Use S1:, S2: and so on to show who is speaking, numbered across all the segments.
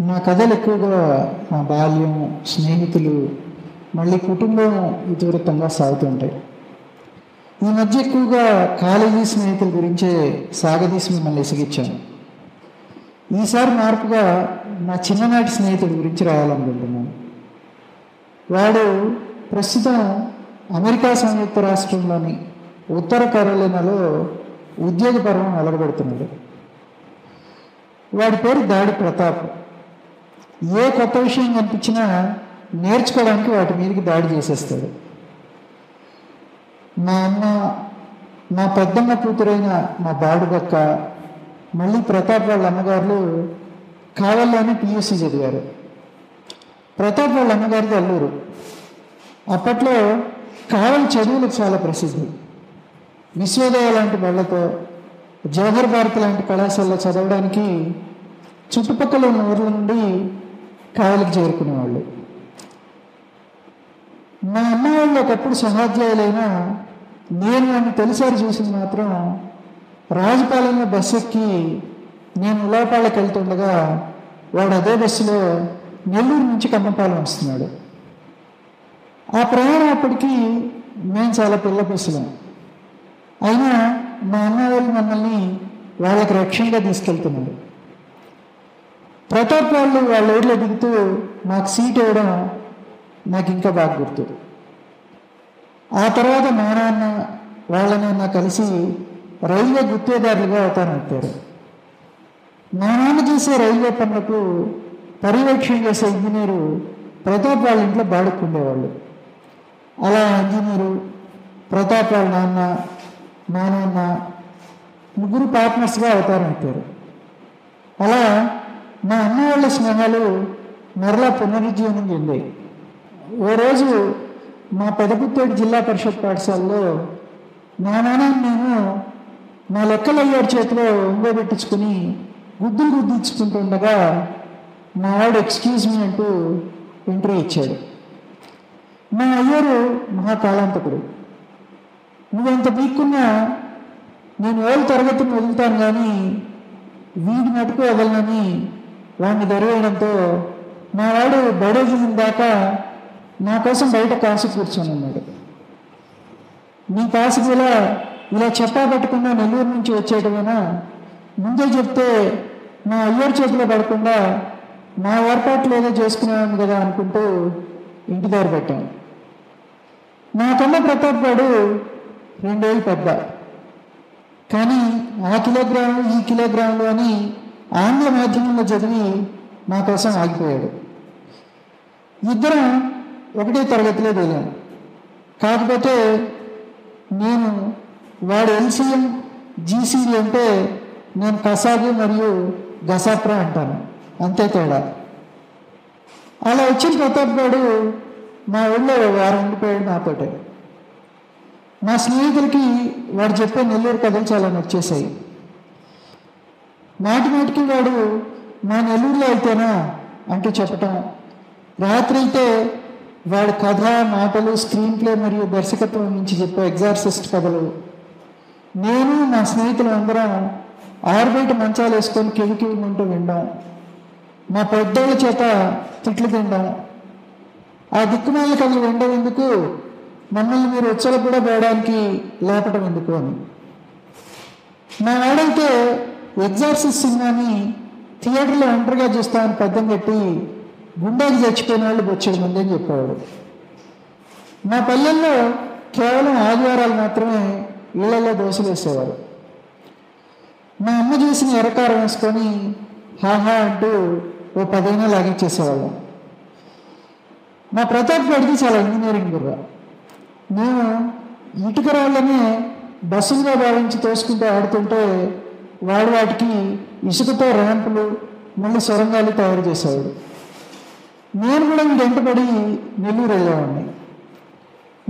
S1: నా కథలు ఎక్కువగా నా బాల్యం స్నేహితులు మళ్ళీ కుటుంబం ఇతివృత్తంగా సాగుతుంటాయి ఈ మధ్య ఎక్కువగా కాలేజీ స్నేహితుల గురించే సాగదీసి మిమ్మల్ని ఇసిగిచ్చాను ఈసారి మార్పుగా నా చిన్ననాటి స్నేహితుడి గురించి రాయాలనుకుంటున్నాను. వాడు ప్రస్తుతం అమెరికా సంయుక్త రాష్ట్రంలోని ఉత్తర కరోలినాలో ఉద్యోగ పర్వం వాడి పేరు దాడి ప్రతాప్. ఏ కొత్త విషయం కనిపించినా నేర్చుకోవడానికి వాటి మీదకి దాడి చేసేస్తాడు. మా అన్న మా పెద్దమ్మ కూతురైన మా బాడుగక్క మళ్ళీ ప్రతాప్ వాళ్ళ అమ్మగారులు కావల్లోనే పియూసీ చదివారు. ప్రతాప్ వాళ్ళ అమ్మగారిది అల్లూరు. అప్పట్లో కావలి చదువులకు చాలా ప్రసిద్ధి. విశ్వోదయ లాంటి బళ్ళతో జవహర్ భారత్ లాంటి కళాశాలలో చదవడానికి చుట్టుపక్కల ఉన్న ఊర్ల నుండి కావలికి చేరుకునేవాళ్ళు. మా అమ్మ వాళ్ళు ఒకప్పుడు సహాధ్యాయులైనా నేను వాడిని తొలిసారి చూసింది మాత్రం రాజుపాలెంలో బస్సు ఎక్కి నేను ఉలాపాళ్ళకి వెళ్తుండగా వాడు అదే బస్సులో నెల్లూరు నుంచి కమ్మపాలెం వస్తున్నాడు. ఆ ప్రయాణం అప్పటికి మేము చాలా పిల్ల బస్సులం. అయినా మా అన్న వాళ్ళు మమ్మల్ని వాళ్ళకి రక్షణగా తీసుకెళ్తున్నారు. ప్రతాప్ వాళ్ళు వాళ్ళ ఊర్లో దిగుతూ మాకు సీట్ ఇవ్వడం నాకు ఇంకా బాగా గుర్తు. ఆ తర్వాత మా నాన్న వాళ్ళ నాన్న కలిసి రైల్వే గుత్తేదారులుగా అవుతానంటారు మా నాన్న చేసే రైల్వే పనులకు పర్యవేక్షణ చేసే ఇంజనీరు ప్రతాప్ వాళ్ళ ఇంట్లో బాడుకుండేవాళ్ళు అలా ఇంజనీరు ప్రతాప్ వాళ్ళ నాన్న మా నాన్న ముగ్గురు పార్ట్నర్స్గా అవుతారంటారు అలా మా అన్న వాళ్ళ స్నేహాలు మరలా పునరుజ్జీవనం చెందాయి. ఓ రోజు మా పెదపుత్తేడు జిల్లా పరిషత్ పాఠశాలలో మా నాన్న నేను మా లెక్కలయ్యాడు చేతిలో ఉంగబెట్టించుకుని గుద్దులు గుద్దించుకుంటుండగా మా వాడు ఎక్స్క్యూజ్ మీ అంటూ ఎంట్రీ ఇచ్చాడు. మా అయ్యారు మహాకాళాంతకుడు. నువ్వెంత పీక్కున్నా నేను ఏళ్ళ తరగతిని వదులుతాను కానీ వీడి మటుకు వదలనని వాడిని దొరవేయడంతో నా వాడు బడేజీ దాకా నా కోసం బయట కాసు కూర్చొని ఉన్నాడు. నీ కాసుకి ఇలా ఇలా చెప్పా పెట్టకుండా నెల్లూరు నుంచి వచ్చేటమైనా ముందే చెప్తే నా అయ్యోరు చేతిలో పడకుండా నా ఏర్పాట్లు ఏదో చేసుకునేవాడిని కదా అనుకుంటూ ఇంటి దగ్గర పెట్టాను. నాకన్నా ప్రతాప్ గారు రెండేళ్ళు పెద్ద. కానీ ఆ కిలోగ్రాము ఈ కిలోగ్రాములు అని ఆంగ్ల మాధ్యమంలో చదివి నా కోసం ఆగిపోయాడు. ఇద్దరం ఒకటే తరగతిలో దిగాను కాకపోతే నేను వాడు ఎల్సీఎం జీసీలు అంటే నేను కసాగి మరియు గసాప్రా అంటాను. అంతే తేడా. అలా వచ్చిన ప్రతాప్ గారు మా ఊళ్ళో వారు ఉండిపోయాడు నాతోటే. మా స్నేహితులకి వాడు చెప్పే నెల్లూరు కథలు చాలా నచ్చేసాయి మాటి మాటికి వాడు మా నెల్లూరులో అయితేనా అంటూ చెప్పటం. రాత్రి అయితే వాడు కథ మాటలు స్క్రీన్ ప్లే మరియు దర్శకత్వం నుంచి చెప్పే ఎగ్జార్సిస్ట్ కథలు. నేను నా స్నేహితులు అందరం ఆరుబయట మంచాలు వేసుకొని కివి విండాం మా పెద్దోళ్ళ చేత తిట్లు తినడం ఆ దిక్కుమాల కథలు వినడం ఎందుకు? మమ్మల్ని మీరు ఉచ్చలు కూడా పోయడానికి లేపటం ఎందుకు అని. మా వాడైతే ఎగ్జార్సిస్ సినిమాని థియేటర్లో ఒంటరిగా చూస్తామని పెద్దం కట్టి గుండెకి చచ్చిపోయిన వాళ్ళు బొచ్చేది మంది అని చెప్పేవాడు. మా పల్లెల్లో కేవలం ఆదివారాలు మాత్రమే ఇళ్ళలో దోశలు వేసేవారు. మా అమ్మ చేసిన ఎరకారం వేసుకొని హాహా అంటూ ఓ పదైనా లాగించేసేవాళ్ళం. మా ప్రతాప్ గడికి చాలా ఇంజనీరింగ్ బుర్ర. మేము ఇటుక రాళ్ళనే బస్సులుగా భావించి తోసుకుంటూ ఆడుతుంటే వాడు వాటికి ఇసుకతో ర్యాంపులు మళ్ళీ సొరంగాలు తయారు చేసేవాడు. నేను కూడా వెంటబడి నెల్లూరు వెళ్ళేవాడిని.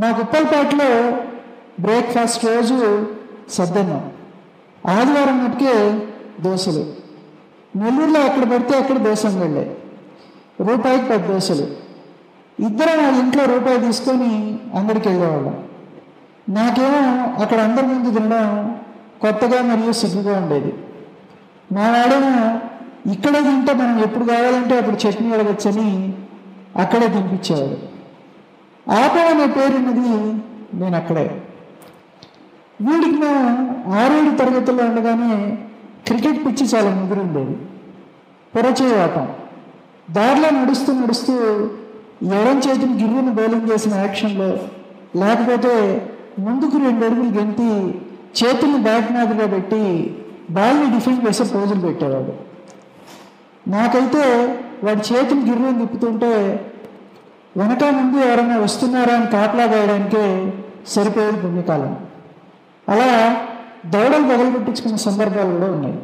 S1: మా గుప్పలపేటలో బ్రేక్ఫాస్ట్ రోజు సద్దన్నం ఆదివారం మటుకే దోశలు. నెల్లూరులో ఎక్కడ పడితే అక్కడ దోశం వెళ్ళే రూపాయికి పది దోశలు. ఇద్దరం వాళ్ళ ఇంట్లో రూపాయి తీసుకొని అందరికి వెళ్ళేవాళ్ళం. నాకేమో అక్కడ అందరి ముందు తినడం కొత్తగా మరియు సిగ్గుగా ఉండేది. మా వాడేమో ఇక్కడే తింటే మనం ఎప్పుడు కావాలంటే అప్పుడు చట్నీ అడగచ్చని అక్కడే తినిపించేవాడు ఆటో అనే పేరున్నది నేను అక్కడే. వీడికి మేము ఆరేడు తరగతుల్లో ఉండగానే క్రికెట్ పిచ్చి చాలా ముదిరుండేది పొరచే ఆటం దారిలో నడుస్తూ నడుస్తూ ఎడం చేతిని గిర్రును బౌలింగ్ చేసిన యాక్షన్లో లేకపోతే ముందుకు రెండు అడుగులు గెంతి చేతుల్ని బ్యాట్ మాదిరిగా పెట్టి బాల్ని డిఫెండ్ చేసే పోజులు పెట్టేవాడు. నాకైతే వాడి చేతులు గిర్రుని తిప్పుతుంటే వెనక ముందు ఎవరైనా వస్తున్నారా అని కాపలా వేయడానికే సరిపోయేది పుణ్యకాలం. అలా దౌడలు బదులు సందర్భాలు కూడా ఉన్నాయి.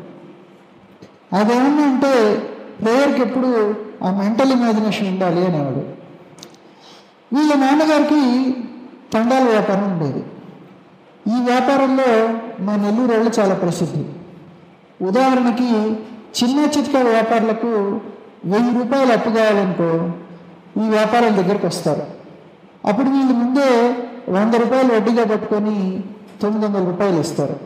S1: అదేమన్నా అంటే ప్లేయర్కి ఎప్పుడు ఆ మెంటల్ ఇమాజినేషన్ ఉండాలి అనేవాడు. వీళ్ళ నాన్నగారికి తండాల వ్యాపారం ఉండేది. ఈ వ్యాపారంలో మా నెల్లూరు వాళ్ళు చాలా ప్రసిద్ధి. ఉదాహరణకి చిన్న చిత్క వ్యాపారులకు వెయ్యి రూపాయలు అప్పు కావాలనుకో ఈ వ్యాపారాల దగ్గరికి వస్తారు. అప్పుడు వీళ్ళు ముందే వంద రూపాయలు వడ్డీగా పట్టుకొని తొమ్మిది వందల రూపాయలు ఇస్తారు.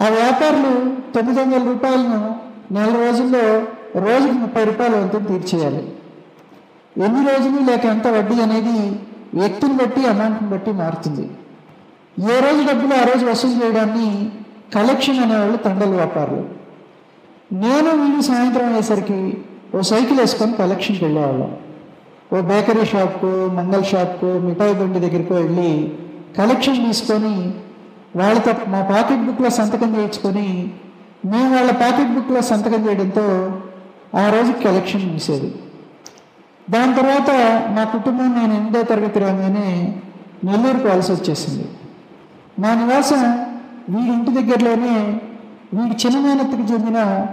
S1: ఆ వ్యాపారులు తొమ్మిది వందల రూపాయలను నెల రోజుల్లో రోజుకి ముప్పై రూపాయలు వంతు తీర్చేయాలి. ఎన్ని రోజులు లేక ఎంత వడ్డీ అనేది వ్యక్తిని బట్టి అమౌంట్ని బట్టి మారుతుంది. ఏ రోజు డబ్బులు ఆ రోజు వసూలు చేయడాన్ని కలెక్షన్ అనేవాళ్ళు తండలు వ్యాపారులు నేను వీళ్ళు సాయంత్రం అయ్యేసరికి ఓ సైకిల్ వేసుకొని కలెక్షన్కి వెళ్ళేవాళ్ళం. ఓ బేకరీ షాప్కు మంగళ షాప్కు మిఠాయి బండి దగ్గరికి వెళ్ళి కలెక్షన్ తీసుకొని వాళ్ళతో మా పాకెట్ బుక్లో సంతకం చేయించుకొని మేము వాళ్ళ పాకెట్ బుక్లో సంతకం చేయడంతో ఆ రోజు కలెక్షన్ ముగిసేది. దాని తర్వాత మా కుటుంబం నేను ఎనిమిదో తరగతి రాగానే నెల్లూరుకు వలస వచ్చేసింది. మా నివాసం వీడి ఇంటి దగ్గరలోనే వీడి చిన్నమేనత్తకు చెందిన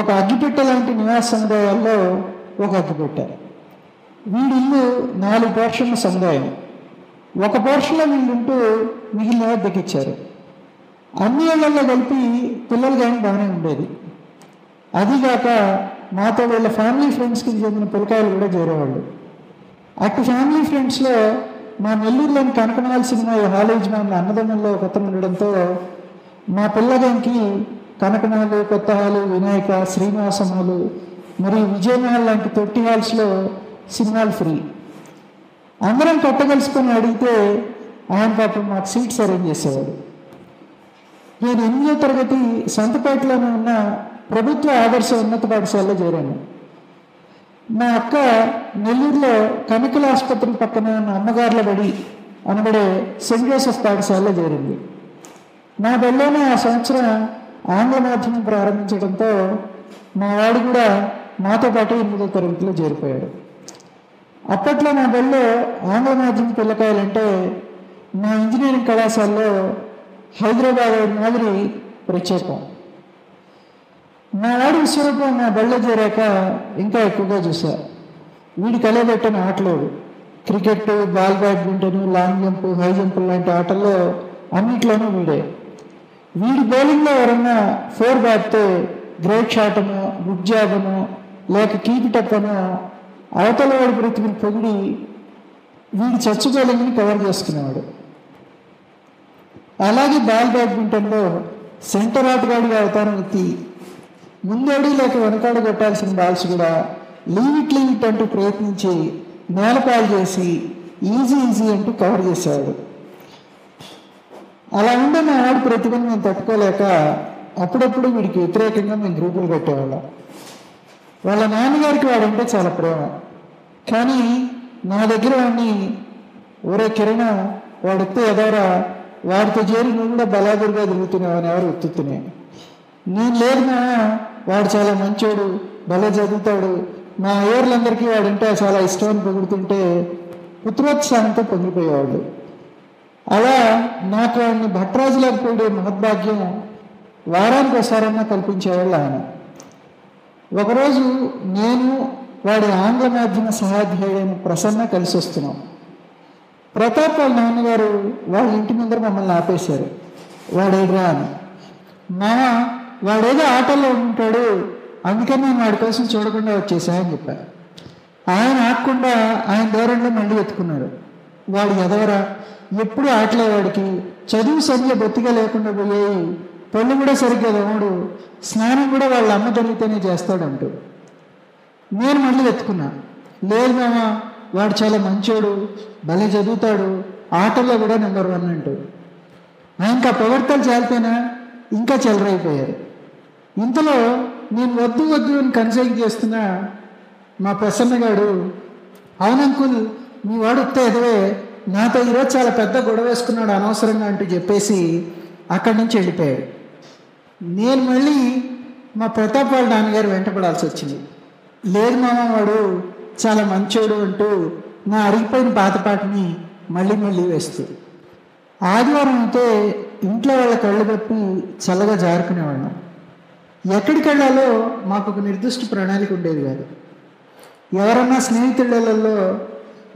S1: ఒక అగ్గిపెట్టె లాంటి నివాస సముదాయాల్లో ఒక అగ్గిపెట్టె. వీడి ఇల్లు నాలుగు పోర్షన్ల సముదాయం. ఒక పోర్షన్లో వీళ్ళుంటూ మిగిలిన దక్కిచ్చారు. అన్ని ఇళ్ళలో కలిపి పిల్లలు కానీ బాగానే ఉండేది. అదిగాక మాతో వీళ్ళ ఫ్యామిలీ ఫ్రెండ్స్కి చెందిన పిల్లకాయలు కూడా చేరేవాళ్ళు. అటు ఫ్యామిలీ ఫ్రెండ్స్లో మా నెల్లూరులోని కనకమనాల సినిమా హాల్ యజమానుల అన్నదమ్ముల్లో కొత్త ఉండడంతో మా పిల్లగానికి కనకనాలు కొత్త హాలు వినాయక శ్రీనివాసం హాలు మరియు విజయమహల్ లాంటి తొట్టి హాల్స్లో సినిమాలు ఫ్రీ. అందరం కట్టగలుసుకొని అడిగితే ఆయన పాపం మాకు సీట్స్ అరేంజ్ చేసేవాడు. నేను ఎనిమిదో తరగతి సొంతపేటలోనే ఉన్న ప్రభుత్వ ఆదర్శ ఉన్నత పాఠశాలలో చేరాను. మా అక్క నెల్లూరులో కనికల ఆసుపత్రి పక్కన ఉన్న అమ్మగారుల బడి అనబడే సెయింట్ జోసెఫ్ పాఠశాలలో చేరింది. నా బడిలోనే ఆ సంవత్సరం ఆంగ్ల మాధ్యమం ప్రారంభించడంతో మా వాడు కూడా మాతో పాటు ఎనిమిదో తరగతిలో చేరిపోయాడు. అప్పట్లో నా బడిలో ఆంగ్ల మాధ్యమం పిల్లకాయలంటే మా ఇంజనీరింగ్ కళాశాలలో హైదరాబాద్ మాదిరి ప్రత్యేకం. నా విశ్వరూపం నా బళ్ళో చేరాక ఇంకా ఎక్కువగా చూసా వీడు కలబెట్టిన ఆటలు cricket ball badminton long jump high jump లాంటి ఆటల్లో అన్నిట్లోనూ వీడే. వీడి బౌలింగ్లో ఎవరన్నా ఫోర్ బ్యాట్తో గ్రేట్ షాట్ అనో గుడ్ జాబ్ అనో లేక కీప్ అనో అవతల వాడి బ్రతికిని పొగిడి వీడి చచ్చు బౌలింగ్ని కవర్ చేసుకునేవాడు. అలాగే బాల్ బ్యాడ్మింటన్లో సెంటర్ ఆటగాడిగా అవతారం ఎత్తి ముందడి లేక వెనకాడ కొట్టాల్సిన బాల్స్ కూడా లీవిట్ లీవిట్ అంటూ ప్రయత్నించి నేలపాలు చేసి ఈజీ ఈజీ అంటూ కవర్ చేసేవాడు. అలా ఉండే మా వాడి ప్రతిభను మేము తట్టుకోలేక అప్పుడప్పుడు వీడికి వ్యతిరేకంగా మేము గ్రూపులు కట్టేవాళ్ళం. వాళ్ళ నాన్నగారికి వాడంటే చాలా ప్రేమ. కానీ నా దగ్గర వాడిని ఒరే కిరణ వాడితే ఎదవరా వాడితో చేరి నువ్వు కూడా బలాదురుగా తిరుగుతున్నావు అని ఎవరు ఉత్తుతున్నాయి నేను లేదు మా వాడు చాలా మంచోడు భలే చదువుతాడు. మా ఏర్లందరికీ వాడంటే చాలా ఇష్టం అని పొగుడుతుంటే పుత్రోత్సాహంతో పొంగిపోయేవాళ్ళు అలా నాకు వాడిని భట్రాజులకు పోయే మహద్భాగ్యం వారానికి ఒకసారన్నా కల్పించేవాళ్ళు ఆయన. ఒకరోజు నేను వాడి ఆంగ్ల మాధ్యమ సహాధ్యాయుడైన ప్రసన్న కలిసి వస్తున్నాం ప్రతాప్ వాళ్ళ నాన్నగారు వాళ్ళ ఇంటి ముందర మమ్మల్ని ఆపేశారు. వాడేడ్రా అని. మా వాడేదో ఆటల్లో ఉంటాడు. అందుకని నేను వాడి కోసం చూడకుండా వచ్చేసా అని చెప్పారు. ఆయన ఆడకుండా ఆయన దూరంలో మళ్ళీ వెతుకున్నారు. వాడు ఎదవరా? ఎప్పుడు ఆటలే వాడికి చదువు సరిగ్గా బొత్తిగా లేకుండా పోయాయి. పళ్ళు కూడా సరిగ్గా తోమడు స్నానం కూడా వాళ్ళ అమ్మ తల్లితోనే చేస్తాడంటూ. నేను మళ్ళీ వెతుకున్నా. లేదు మామా వాడు చాలా మంచోడు. భలే చదువుతాడు. ఆటల్లో కూడా నెంబర్ వన్ అంటూ. ఇంకా ప్రవర్తన చాలిపోయినా ఇంకా చెలరైపోయారు. ఇంతలో నేను వద్దు వద్దు అని కన్సల్ట్ చేస్తున్న మా ప్రసన్నగాడు అవునంకుల్ మీ వాడు ఉత్త నాతో ఈరోజు చాలా పెద్ద గొడవ వేసుకున్నాడు అనవసరంగా అంటూ చెప్పేసి అక్కడి నుంచి వెళ్ళిపోయాడు. నేను మళ్ళీ మా ప్రతాప్ వాళ్ళ నాన్నగారు వెంటపడాల్సి వచ్చింది. లేదు మామ వాడు చాలా మంచోడు అంటూ నా అరిగిపోయిన పాతపాటిని మళ్ళీ మళ్ళీ వేస్తూ ఆదివారం అయితే ఇంట్లో వాళ్ళ కళ్ళు కప్పి చల్లగా జారుకునేవాళ్ళం. ఎక్కడికి వెళ్ళాలో మాకు ఒక నిర్దిష్ట ప్రణాళిక ఉండేది కాదు. ఎవరన్నా స్నేహితులలో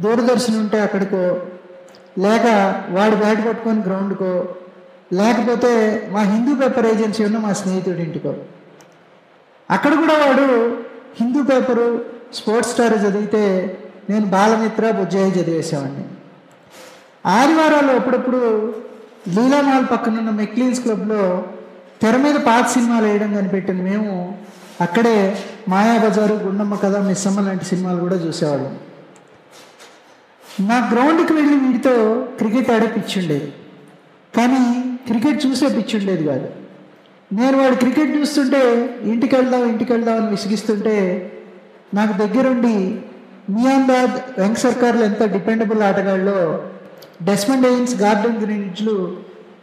S1: దూరదర్శన్ ఉంటే అక్కడికో లేక వాడు బ్యాట్ పట్టుకొని గ్రౌండ్కో లేకపోతే మా హిందూ పేపర్ ఏజెన్సీ ఉన్న మా స్నేహితుడి ఇంటికో. అక్కడ కూడా వాడు హిందూ పేపరు స్పోర్ట్స్ స్టార్ చదివితే నేను బాలమిత్ర బుజ్జాయి చదివేసేవాడిని. ఆదివారాలు అప్పుడప్పుడు లీలామాల్ పక్కనున్న మెక్లీన్స్ క్లబ్లో తెర మీద పాత సినిమాలు వేయడం కనిపెట్టింది. మేము అక్కడే మాయాబజారు గుండమ్మ కథ మిస్సమ్మ లాంటి సినిమాలు కూడా చూసేవాళ్ళం. నా గ్రౌండ్కి వెళ్ళి వీడితో క్రికెట్ ఆడే పిచ్చి ఉండేది. కానీ క్రికెట్ చూసే పిచ్చి ఉండేది కాదు. నేను వాడు క్రికెట్ చూస్తుంటే ఇంటికి వెళ్దాం ఇంటికి వెళ్దాం అని విసిగిస్తుంటే నాకు దగ్గరుండి మియాందాద్ వెంక్ సర్కార్లు ఎంత డిపెండబుల్ ఆటగాళ్ళలో డెస్మండ్ ఎయిన్స్ గార్డెన్ గ్రీనిజ్లు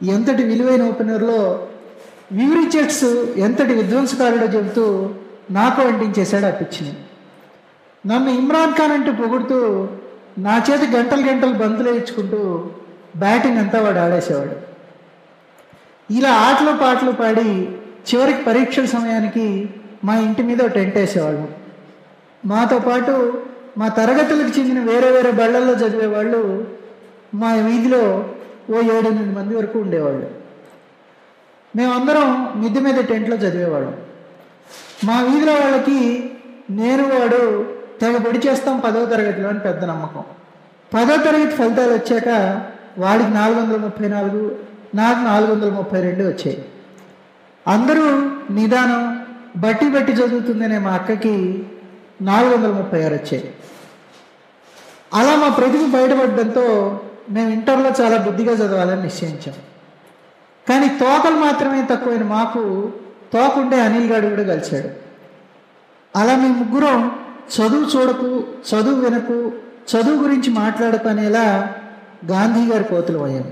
S1: ఎంతటి విలువైన ఓపెనర్లో వ్యూ ఎంతటి విధ్వంసకారుడో చెబుతూ నాకు అంటించేశాడు ఆ పిచ్చిని నన్ను ఇమ్రాన్ ఖాన్ అంటూ పొగుడుతూ నా చేతి గంటలు గంటలు బంతులు వేయించుకుంటూ బ్యాటింగ్ అంతా వాడు ఆడేసేవాడు. ఇలా ఆటలు పాటలు పాడి చివరికి పరీక్షల సమయానికి మా ఇంటి మీద టెంట్ వేసేవాళ్ళం. మాతో పాటు మా తరగతులకు చెందిన వేరే వేరే బళ్ళల్లో చదివే వాళ్ళు మా వీధిలో ఓ ఏడెనిమిది మంది వరకు ఉండేవాళ్ళు. మేమందరం మిద్దె మీద టెంట్లో చదివేవాళ్ళం. మా వీధిలో వాళ్ళకి నేను వాడు తెగ పొడి చేస్తాం పదవ తరగతిలో అని పెద్ద నమ్మకం. పదో తరగతి ఫలితాలు వచ్చాక వాడికి నాలుగు వందల ముప్పై నాలుగు నాకు నాలుగు వందల ముప్పై రెండు వచ్చాయి. అందరూ నిదానం బట్టి బట్టి చదువుతుందనే మా అక్కకి నాలుగు వందల ముప్పై ఆరు వచ్చాయి. అలా మా ప్రతిభ బయటపడడంతో మేము ఇంటర్లో చాలా బుద్ధిగా చదవాలని నిశ్చయించాం. కానీ తోకలు మాత్రమే తక్కువైన మాకు తోకుండే అనిల్ గారు కూడా కలిశాడు. అలా మేము ముగ్గురం చదువు చూడకు చదువు వినకు చదువు గురించి మాట్లాడకు అనేలా గాంధీ గారి కోతులు పోయాము